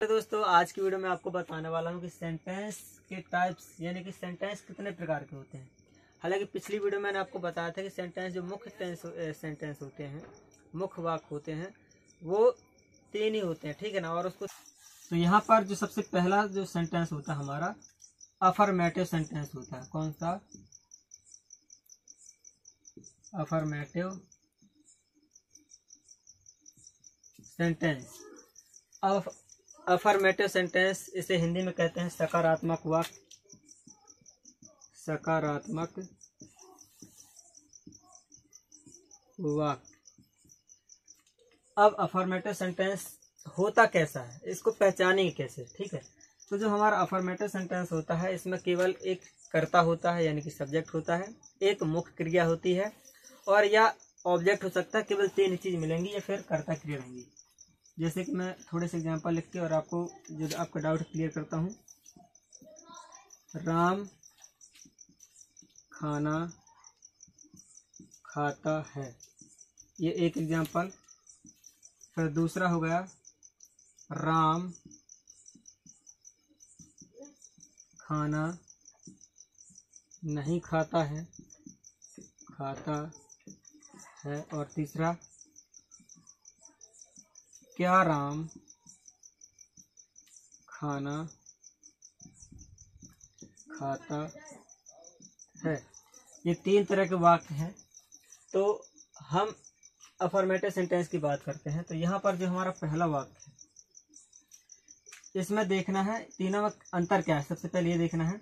तो दोस्तों, आज की वीडियो में आपको बताने वाला हूँ कि सेंटेंस के टाइप्स यानी कि सेंटेंस कितने प्रकार के होते हैं। हालाँकि पिछली वीडियो मैंने आपको बताया था कि सेंटेंस जो मुख्य टेंस सेंटेंस होते हैं, मुख्य वाक्य होते हैं, वो तीन ही होते हैं, ठीक है ना? और उसको तो यहाँ पर जो सबसे पहला जो सेंटेंस होता है हमारा अफर्मेटिव सेंटेंस होता है। कौन सा? अफर्मेटिव सेंटेंस अफर्मेटिव सेंटेंस इसे हिंदी में कहते हैं सकारात्मक वाक्य। सकारात्मक वाक्य। अब अफर्मेटिव सेंटेंस होता कैसा है? इसको पहचानेंगे कैसे? ठीक है? तो जो हमारा अफर्मेटिव सेंटेंस होता है, इसमें केवल एक कर्ता होता है, यानी कि सब्जेक्ट होता है। एक मुख्य क्रिया होती है, और या ऑब्जेक्ट हो सकता है, केवल तीन चीज़ मिलेंगी या फिर कर्ता क्रिया रहेंगी जैसे कि मैं थोड़े से एग्जांपल लिख के और आपको जो आपका डाउट क्लियर करता हूँ। राम खाना खाता है। ये एक एग्जांपल फिर दूसरा हो गया, राम खाना नहीं खाता है खाता है और तीसरा क्या राम? खाना खाता है। ये तीन तरह के वाक्य हैं। तो हम अफर्मेटिव सेंटेंस की बात करते हैं। तो यहाँ पर जो हमारा पहला वाक्य है, इसमें देखना है तीनों में अंतर क्या है। सबसे पहले ये देखना है।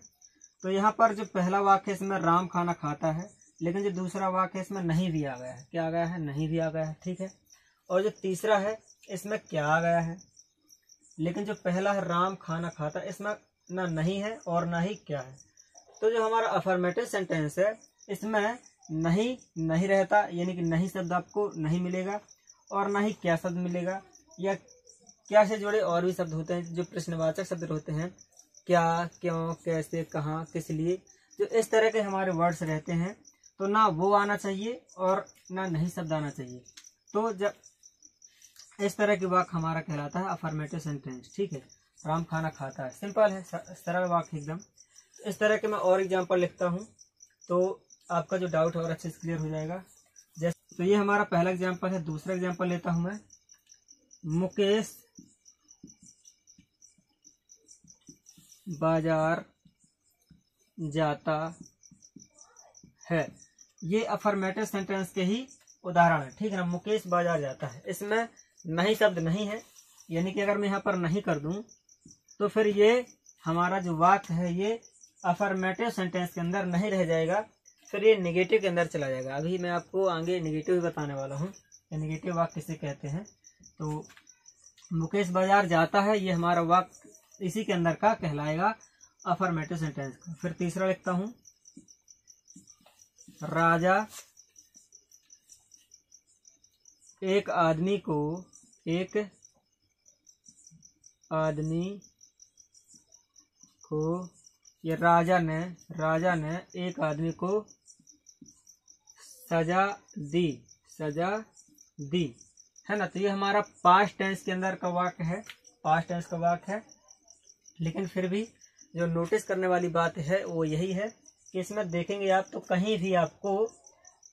तो यहाँ पर जो पहला वाक्य है, इसमें राम खाना खाता है, लेकिन जो दूसरा वाक्य है, इसमें नहीं भी आ गया है। क्या आ गया है? नहीं भी आ गया है। ठीक है। और जो तीसरा है इसमें क्या आ गया है? लेकिन जो पहला है, राम खाना खाता, इसमें ना नहीं है और ना ही क्या है? तो जो हमारा अफर्मेटिव सेंटेंस है, इसमें नहीं नहीं रहता, यानी कि नहीं शब्द आपको नहीं मिलेगा और ना ही क्या शब्द मिलेगा, या क्या से जुड़े और भी शब्द होते हैं, जो प्रश्नवाचक शब्द होते हैं, क्या, क्यों, कैसे, कहाँ, किस लिए, जो इस तरह के हमारे वर्ड्स रहते हैं तो ना वो आना चाहिए और ना नहीं शब्द आना चाहिए। तो जब इस तरह की वाक्य हमारा कहलाता है अफर्मेटिव सेंटेंस ठीक है? राम खाना खाता है। सिंपल है सरल वाक्य एकदम। इस तरह के मैं और एग्ज़ाम्पल लिखता हूँ तो आपका जो डाउट है और अच्छे से क्लियर हो जाएगा। जैसे तो ये हमारा पहला एग्ज़ाम्पल है, दूसरा एग्ज़ाम्पल लेता हूँ मैं। मुकेश बाज़ार जाता है। ये अफर्मेटिव सेंटेंस के ही उदाहरण है, ठीक है ना? मुकेश बाज़ार जाता है। इसमें नहीं शब्द नहीं है, यानी कि अगर मैं यहाँ पर नहीं कर दूँ तो फिर ये हमारा जो वाक्य है, ये अफर्मेटिव सेंटेंस के अंदर नहीं रह जाएगा, फिर ये निगेटिव के अंदर चला जाएगा। अभी मैं आपको आगे निगेटिव बताने वाला हूँ निगेटिव वाक्य किसे कहते हैं। तो मुकेश बाज़ार जाता है, ये हमारा वाक्य इसी के अंदर का कहलाएगा अफर्मेटिव सेंटेंस का। फिर तीसरा लिखता हूँ, राजा, एक आदमी को एक आदमी को ये राजा ने राजा ने एक आदमी को सजा दी सजा दी। है ना? तो ये हमारा पास्ट टेंस के अंदर का वाक्य है पास्ट टेंस का वाक्य है। लेकिन फिर भी जो नोटिस करने वाली बात है, वो यही है कि इसमें देखेंगे आप तो कहीं भी आपको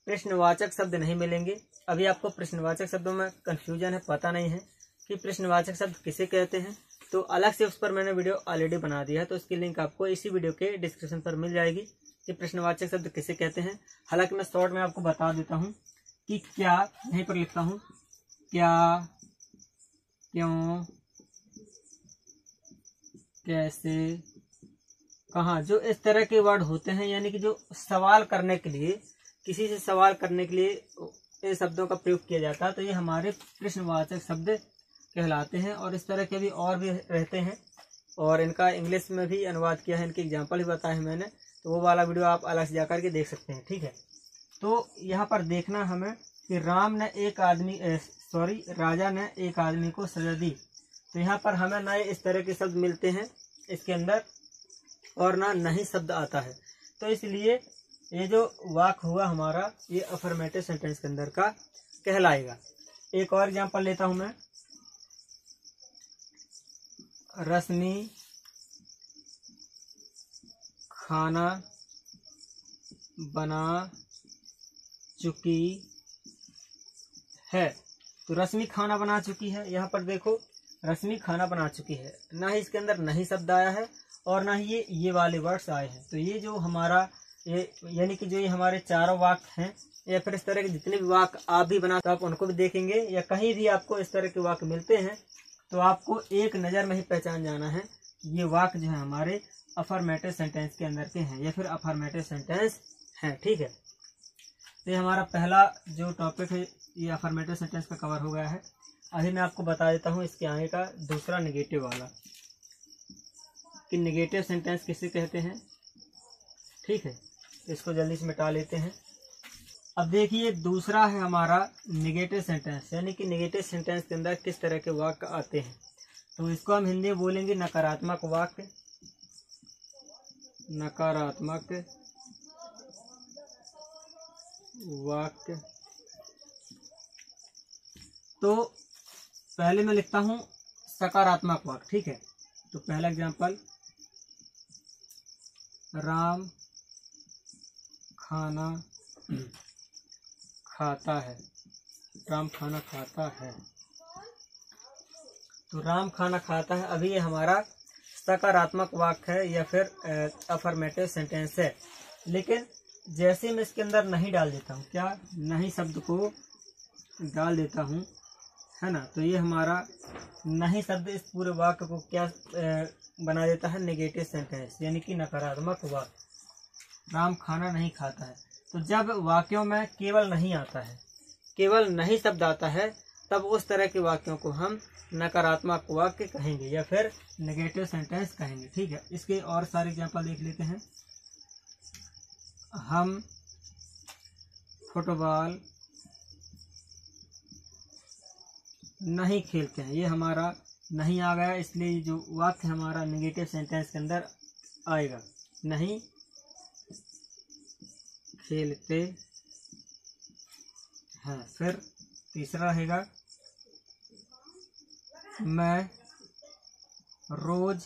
प्रश्नवाचक शब्द नहीं मिलेंगे। अभी आपको प्रश्नवाचक शब्दों में कंफ्यूजन है, पता नहीं है कि प्रश्नवाचक शब्द किसे कहते हैं। तो अलग से उस पर मैंने वीडियो ऑलरेडी बना दिया है तो उसकी लिंक आपको इसी वीडियो के डिस्क्रिप्शन पर मिल जाएगी कि प्रश्नवाचक शब्द किसे कहते हैं। हालाँकि मैं शॉर्ट में आपको बता देता हूँ कि क्या, यहीं पर लिखता हूँ, क्या, क्यों, कैसे, कहा, जो इस तरह के वर्ड होते हैं, यानी कि जो सवाल करने के लिए, किसी से सवाल करने के लिए शब्दों का प्रयोग किया जाता है तो ये हमारे कृष्णवाचक शब्द कहलाते हैं और इस तरह के भी और भी रहते हैं। और इनका इंग्लिश में भी अनुवाद किया है, इनके एग्ज़ाम्पल भी बताए हैं मैंने तो वो वाला वीडियो आप अलग से जाकर के देख सकते हैं, ठीक है? तो यहाँ पर देखना हमें कि राम ने एक आदमी सॉरी, राजा ने एक आदमी को सजा दी। तो यहाँ पर हमें नए इस तरह के शब्द मिलते हैं इसके अंदर, और ना नहीं शब्द आता है। तो इसलिए ये जो वाक हुआ हमारा, ये अफर्मेटिव सेंटेंस के अंदर का कहलाएगा। एक और एग्जांपल लेता हूँ मैं। रश्मि खाना बना चुकी है। तो रश्मि खाना बना चुकी है। यहाँ पर देखो रश्मि खाना बना चुकी है। ना ही इसके अंदर नहीं शब्द आया है और ना ही ये ये वाले वर्ड्स आए हैं। तो ये जो हमारा ये यानी कि जो ये हमारे चारों वाक्य हैं, या फिर इस तरह के जितने भी वाक्य आप भी बना तो आप उनको भी देखेंगे, या कहीं भी आपको इस तरह के वाक्य मिलते हैं तो आपको एक नज़र में ही पहचान जाना है, ये वाक्य जो है हमारे अफर्मेटिव सेंटेंस के अंदर के हैं, या फिर अफर्मेटिव सेंटेंस हैं, ठीक है? तो ये हमारा पहला जो टॉपिक है, ये अफर्मेटिव सेंटेंस का कवर हो गया है। अभी मैं आपको बता देता हूँ, इसके आगे का दूसरा निगेटिव वाला, कि निगेटिव सेंटेंस किसे कहते हैं, ठीक है? इसको जल्दी से मिटा लेते हैं। अब देखिए, दूसरा है हमारा निगेटिव सेंटेंस यानी कि निगेटिव सेंटेंस के अंदर किस तरह के वाक्य आते हैं। तो इसको हम हिंदी में बोलेंगे नकारात्मक वाक्य। नकारात्मक वाक्य। तो पहले मैं लिखता हूँ सकारात्मक वाक्य, ठीक है? तो पहला एग्जांपल राम खाना खाता है। राम खाना खाता है। तो राम खाना खाता है। अभी ये हमारा सकारात्मक वाक्य है, या फिर अफर्मेटिव सेंटेंस है। लेकिन जैसे मैं इसके अंदर नहीं डाल देता हूँ, क्या? नहीं शब्द को डाल देता हूँ, है ना? तो ये हमारा नहीं शब्द इस पूरे वाक्य को क्या बना देता है? नेगेटिव सेंटेंस यानी कि नकारात्मक वाक्य। राम खाना नहीं खाता है। तो जब वाक्यों में केवल नहीं आता है, केवल नहीं शब्द आता है, तब उस तरह के वाक्यों को हम नकारात्मक वाक्य कहेंगे या फिर नेगेटिव सेंटेंस कहेंगे। ठीक है? इसके और सारे एग्ज़ाम्पल देख लेते हैं। हम फुटबॉल नहीं खेलते हैं। ये हमारा नहीं आ गया, इसलिए जो वाक्य हमारा नेगेटिव सेंटेंस के अंदर आएगा। नहीं खेलते हैं। फिर तीसरा रहेगा, मैं रोज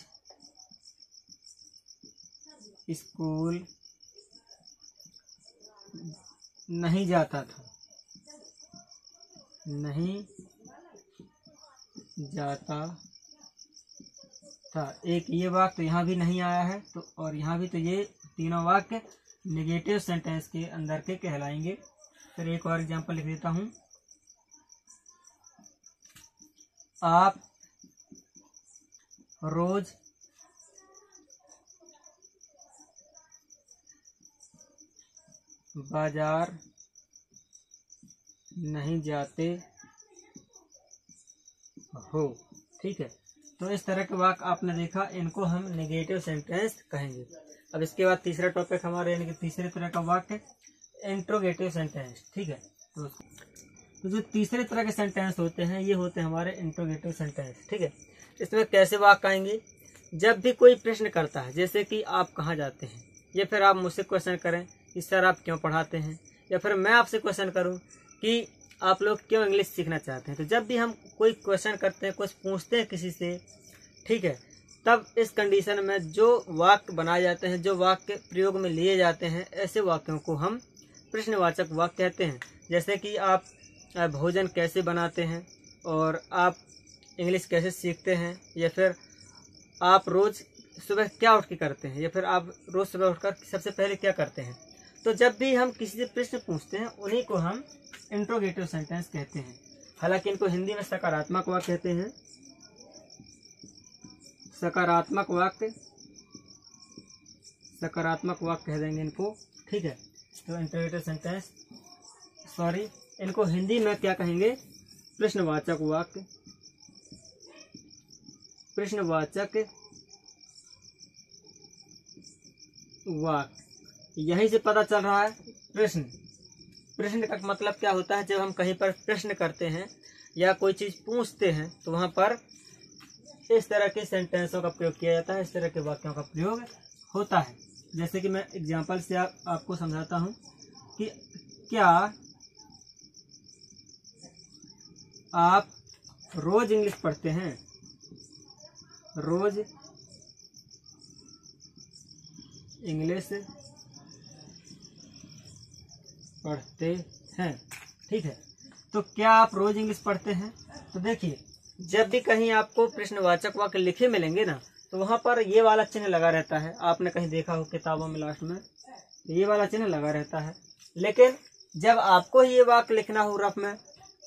स्कूल नहीं जाता था। नहीं जाता था। एक ये वाक्य तो यहाँ भी नहीं आया है तो और यहाँ भी तो ये तीनों वाक्य नेगेटिव सेंटेंस के अंदर के कहलाएँगे। फिर एक और एग्जांपल लिख देता हूँ। आप रोज बाज़ार नहीं जाते हो, ठीक है? तो इस तरह के वाक आपने देखा, इनको हम नेगेटिव सेंटेंस कहेंगे। अब इसके बाद तीसरा टॉपिक हमारे यानी कि तीसरे तरह का वाक्य इंट्रोगेटिव सेंटेंस ठीक है? तो, तो जो तीसरे तरह के सेंटेंस होते हैं ये होते हैं हमारे इंट्रोगेटिव सेंटेंस ठीक है? इसमें कैसे वाक्य आएँगे? जब भी कोई प्रश्न करता है जैसे कि आप कहाँ जाते हैं या फिर आप मुझसे क्वेश्चन करें कि सर आप क्यों पढ़ाते हैं या फिर मैं आपसे क्वेश्चन करूँ कि आप लोग क्यों इंग्लिश सीखना चाहते हैं? तो जब भी हम कोई क्वेश्चन करते हैं कुछ पूछते हैं किसी से ठीक है? तब इस कंडीशन में जो वाक्य बनाए जाते हैं, जो वाक्य प्रयोग में लिए जाते हैं, ऐसे वाक्यों को हम प्रश्नवाचक वाक्य कहते हैं। जैसे कि आप भोजन कैसे बनाते हैं और आप इंग्लिश कैसे सीखते हैं, या फिर आप रोज़ सुबह क्या उठ के करते हैं, या फिर आप रोज़ सुबह उठकर सबसे पहले क्या करते हैं। तो जब भी हम किसी से प्रश्न पूछते हैं, उन्हीं को हम इंट्रोगेटिव सेंटेंस कहते हैं। हालाँकि इनको हिंदी में सकारात्मक वाक्य कहते हैं। सकारात्मक वाक्य सकारात्मक वाक्य कह देंगे इनको। ठीक है? तो इंट्रोगेटिव सेंटेंस सॉरी इनको हिंदी में क्या कहेंगे? प्रश्नवाचक वाक्य। प्रश्नवाचक वाक्य। यहीं से पता चल रहा है, प्रश्न। प्रश्न का मतलब क्या होता है? जब हम कहीं पर प्रश्न करते हैं या कोई चीज़ पूछते हैं तो वहाँ पर इस तरह के सेंटेंसों का प्रयोग किया जाता है इस तरह के वाक्यों का प्रयोग होता है। जैसे कि मैं एग्ज़ाम्पल से आप, आपको समझाता हूँ कि क्या आप रोज इंग्लिश पढ़ते हैं? रोज इंग्लिश पढ़ते हैं ठीक है? तो क्या आप रोज इंग्लिश पढ़ते हैं? तो देखिए जब भी कहीं आपको प्रश्नवाचक वाक्य लिखे मिलेंगे ना तो वहाँ पर ये वाला चिन्ह लगा रहता है। आपने कहीं देखा हो किताबों में लास्ट में? ये वाला चिन्ह लगा रहता है। लेकिन जब आपको ये वाक्य लिखना हो रफ में,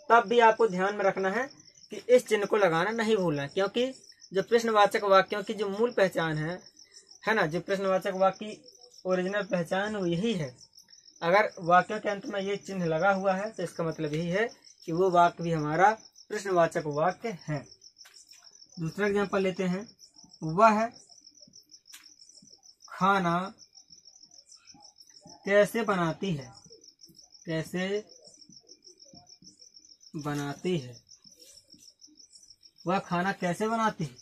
तब भी आपको ध्यान में रखना है कि इस चिन्ह को लगाना नहीं भूलना। क्योंकि जो प्रश्नवाचक वाक्यों की जो मूल पहचान है है ना, जो प्रश्नवाचक वाक्य की ओरिजिनल पहचान वो यही है। अगर वाक्यों के अंत में ये चिन्ह लगा हुआ है तो इसका मतलब यही है कि वो वाक्य भी हमारा प्रश्नवाचक वाक्य है। दूसरा एग्ज़ाम्पल लेते हैं। वह खाना कैसे बनाती है? कैसे बनाती है? वह खाना कैसे बनाती है?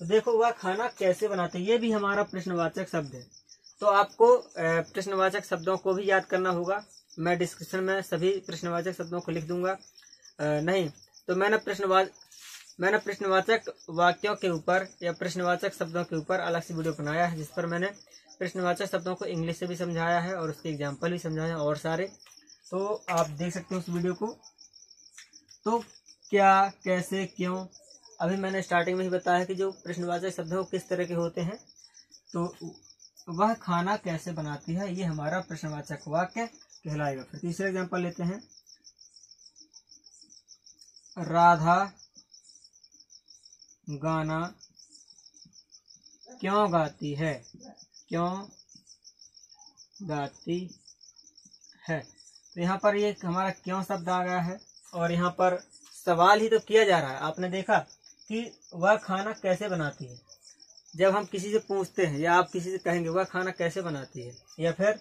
तो देखो, वह खाना कैसे बनाती है, ये भी हमारा प्रश्नवाचक शब्द है। तो आपको प्रश्नवाचक शब्दों को भी याद करना होगा। मैं डिस्क्रिप्शन में सभी प्रश्नवाचक शब्दों को लिख दूँगा। नहीं तो मैंने प्रश्नवाच, मैंने प्रश्नवाचक वाक्यों के ऊपर या प्रश्नवाचक शब्दों के ऊपर अलग से वीडियो बनाया है, जिस पर मैंने प्रश्नवाचक शब्दों को इंग्लिश से भी समझाया है और उसके एग्ज़ाम्पल भी समझाया और सारे। तो आप देख सकते हो उस वीडियो को। तो क्या, कैसे, क्यों? अभी मैंने स्टार्टिंग में ही बताया कि जो प्रश्नवाचक शब्द है किस तरह के होते हैं तो वह खाना कैसे बनाती है, ये हमारा प्रश्नवाचक वाक्य कहलाएगा। फिर तीसरा एग्ज़ाम्पल लेते हैं। राधा, गाना क्यों गाती है? क्यों गाती है? तो यहाँ पर ये हमारा क्यों शब्द आ गया है और यहाँ पर सवाल ही तो किया जा रहा है। आपने देखा कि वह खाना कैसे बनाती है? जब हम किसी से पूछते हैं या आप किसी से कहेंगे, वह खाना कैसे बनाती है? या फिर,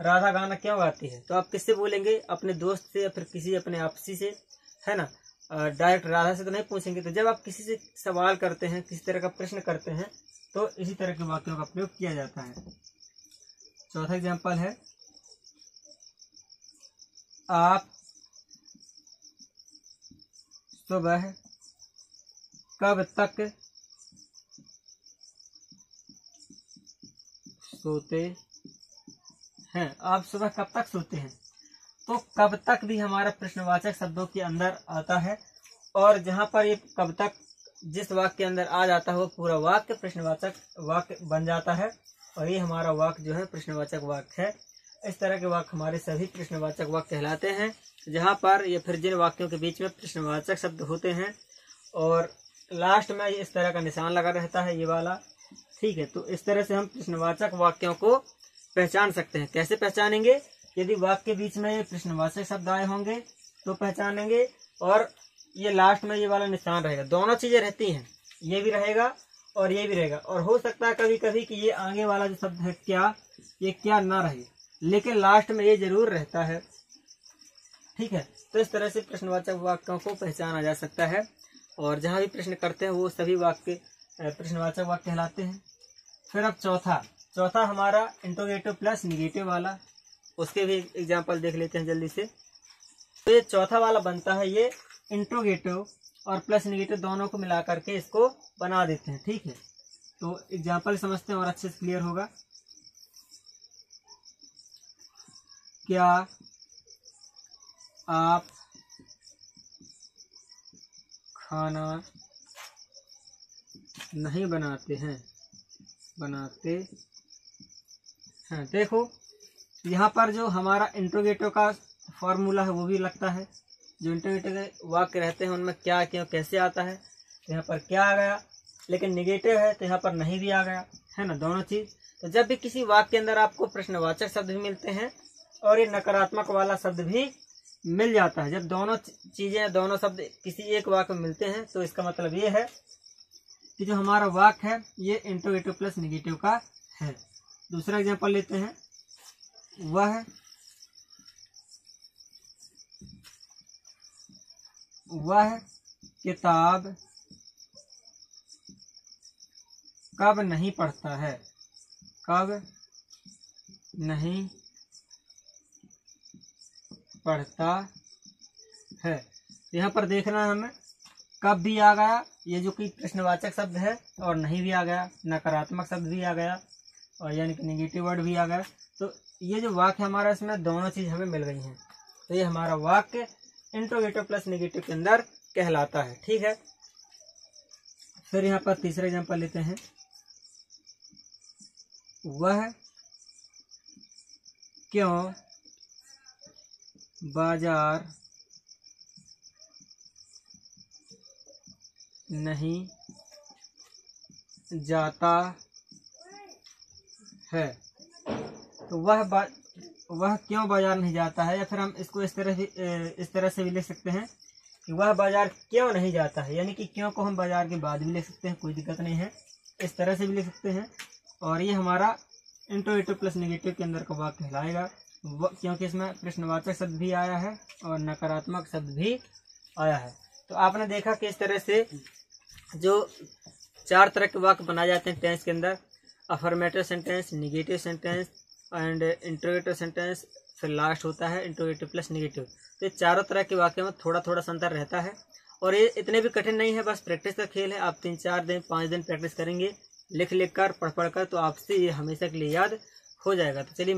राधा गाना क्यों गाती है? तो आप किससे बोलेंगे? अपने दोस्त से या फिर किसी अपने आपसी से? है ना? डायरेक्ट राधा से तो नहीं पूछेंगे। तो जब आप किसी से सवाल करते हैं, किसी तरह का प्रश्न करते हैं तो इसी तरह के वाक्यों का प्रयोग किया जाता है। चौथा एग्ज़ाम्पल है, आप सुबह कब तक सोते हैं? आप सुबह कब तक सोते हैं? तो कब तक भी हमारा प्रश्नवाचक शब्दों के अंदर आता है? और जहाँ पर ये कब तक, जिस वाक्य के अंदर आ जाता है वो पूरा वाक्य प्रश्नवाचक वाक्य बन जाता है। और ये हमारा वाक्य जो है, प्रश्नवाचक वाक्य है। इस तरह के वाक्य हमारे सभी प्रश्नवाचक वाक्य कहलाते हैं। जहाँ पर ये फिर जिन वाक्यों के बीच में प्रश्नवाचक शब्द होते हैं। और लास्ट में इस तरह का निशान लगा रहता है, ये वाला। ठीक है तो इस तरह से हम प्रश्नवाचक वाक्यों को पहचान सकते हैं। कैसे पहचानेंगे? यदि वाक्य के बीच में प्रश्नवाचक शब्द आए होंगे तो पहचानेंगे और ये लास्ट में ये वाला निशान रहेगा। दोनों चीज़ें रहती हैं। ये भी रहेगा और ये भी रहेगा। और हो सकता है कभी कभी कि ये आगे वाला जो शब्द है, क्या, ये क्या ना रहे। लेकिन लास्ट में ये ज़रूर रहता है। ठीक है? तो इस तरह से प्रश्नवाचक वाक्यों को पहचाना जा सकता है। और जहाँ भी प्रश्न करते हैं, वो सभी वाक्य प्रश्नवाचक वाक्य कहलाते हैं। फिर अब चौथा। चौथा हमारा इंटोगेटिव प्लस निगेटिव वाला। उसके भी एग्ज़ाम्पल देख लेते हैं जल्दी से। तो ये चौथा वाला बनता है ये इंट्रोगेटिव और प्लस निगेटिव दोनों को मिला करके इसको बना देते हैं, ठीक है? तो एग्ज़ाम्पल समझते हैं और अच्छे से क्लियर होगा। क्या आप खाना नहीं बनाते हैं? बनाते हैं। देखो। यहाँ पर जो हमारा इंट्रोगेटिव का फॉर्मूला है, वो भी लगता है। जो इंटरगेटिव वाक्य रहते हैं, उनमें क्या, क्यों, कैसे आता है तो यहाँ पर क्या आ गया? लेकिन निगेटिव है तो यहाँ पर नहीं भी आ गया। है ना, दोनों चीज़? तो जब भी किसी वाक्य के अंदर आपको प्रश्नवाचक शब्द भी मिलते हैं, और ये नकारात्मक वाला शब्द भी मिल जाता है। जब दोनों चीज़ें दोनों शब्द किसी एक वाक्य में मिलते हैं तो इसका मतलब ये है कि जो हमारा वाक्य है, ये इंटोगेटिव प्लस निगेटिव का है। दूसरा एग्ज़ाम्पल लेते हैं। वह वह किताब कब नहीं पढ़ता है? कब नहीं पढ़ता है? यहाँ पर देखना हमें, कब भी आ गया, ये जो कि प्रश्नवाचक शब्द है, और नहीं भी आ गया, नकारात्मक शब्द भी आ गया, और यानी कि निगेटिव वर्ड भी आ गया तो ये जो वाक्य हमारा इसमें दोनों चीज़ हमें मिल गई हैं तो ये हमारा वाक्य इंट्रोगेटिव प्लस निगेटिव के अंदर कहलाता है, ठीक है? फिर यहाँ पर तीसरा एग्ज़ाम्पल लेते हैं। वह क्यों बाज़ार नहीं जाता है? तो वह बा, वह क्यों बाज़ार नहीं जाता है? या फिर हम इसको इस तरह से इस तरह से भी लिख सकते हैं कि वह बाज़ार क्यों नहीं जाता है? यानी कि क्यों को हम बाज़ार के बाद भी लिख सकते हैं? कोई दिक्कत नहीं है। इस तरह से भी लिख सकते हैं। और ये हमारा इंटोवेटिव प्लस निगेटिव के अंदर का वाक्य कहलाएगा। क्योंकि इसमें प्रश्नवाचक शब्द भी आया है और नकारात्मक शब्द भी आया है। तो आपने देखा कि इस तरह से जो चार तरह के वाक्य बनाए जाते हैं टेंस के अंदर affirmative sentence negative sentence and interrogative sentence फिर लास्ट होता है इंट्रोगेटिव प्लस निगेटिव तो ये चारों तरह के वाक्य में थोड़ा थोड़ा संतर रहता है। और ये इतने भी कठिन नहीं है, बस प्रैक्टिस का खेल है। आप तीन चार दिन, पाँच दिन प्रैक्टिस करेंगे लिख लिख कर पढ़ पढ़ कर तो आपसे ये हमेशा के लिए याद हो जाएगा। तो चलिए